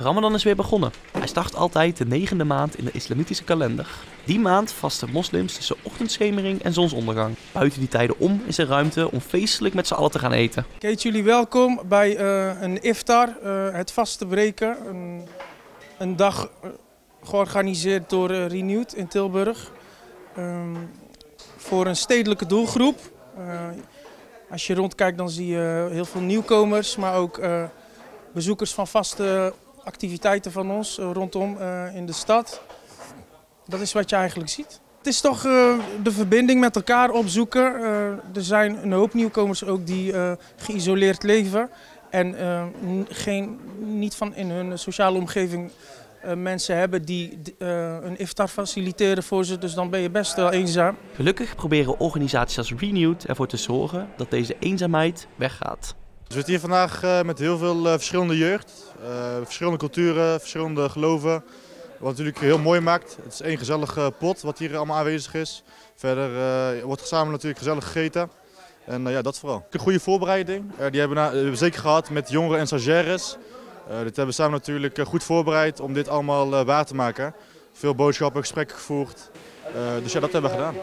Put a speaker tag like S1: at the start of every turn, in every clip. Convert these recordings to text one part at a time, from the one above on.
S1: Ramadan is weer begonnen. Hij start altijd de negende maand in de islamitische kalender. Die maand vasten moslims tussen ochtendschemering en zonsondergang. Buiten die tijden om is er ruimte om feestelijk met z'n allen te gaan eten.
S2: Ik heet jullie welkom bij eh, een iftar, uh, het vaste breken. Een, een dag uh, georganiseerd door Renewed in Tilburg. Um, voor een stedelijke doelgroep. als je rondkijkt dan zie je heel veel nieuwkomers, maar ook bezoekers van vaste activiteiten van ons uh, rondom uh, in de stad. Dat is wat je eigenlijk ziet. Het is toch uh, de verbinding met elkaar opzoeken. er zijn een hoop nieuwkomers ook die geïsoleerd leven. En geen, niet van in hun sociale omgeving mensen hebben die een iftar faciliteren voor ze. Dus dan ben je best wel eenzaam.
S1: Gelukkig proberen organisaties als Renewed ervoor te zorgen dat deze eenzaamheid weggaat.
S3: We zitten hier vandaag uh, met heel veel uh, verschillende jeugd, uh, verschillende culturen, verschillende geloven. Wat natuurlijk heel mooi maakt. Het is één gezellige pot wat hier allemaal aanwezig is. Verder wordt samen natuurlijk gezellig gegeten. En ja, dat vooral. Een goede voorbereiding. die hebben we zeker gehad met jongeren en stagiaires. dit hebben we samen natuurlijk goed voorbereid om dit allemaal waar te maken. Veel boodschappen, gesprekken gevoerd. dus ja, dat hebben we gedaan.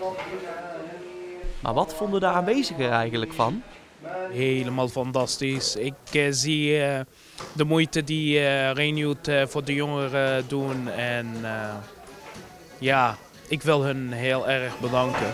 S1: Maar wat vonden de aanwezigen er eigenlijk van?
S4: helemaal fantastisch. Ik eh, zie eh, de moeite die uh, voor de jongeren doen. En ja, ik wil hun heel erg bedanken.